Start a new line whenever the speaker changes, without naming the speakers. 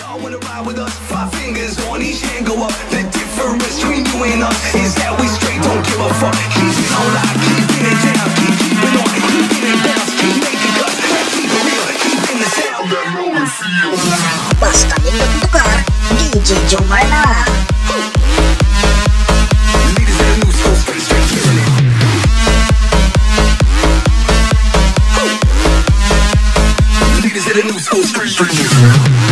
Y'all wanna ride with us? Five fingers on each hand go up. The difference between you and us is that we straight don't give a fuck. Keep it on live, keep it down, keep keeping on, keep it bounce, keep making cuts, keep it real, keeping the sound that know and feel.
Basta nagtutukar, DJ
Jomarr the new school, straight killing it.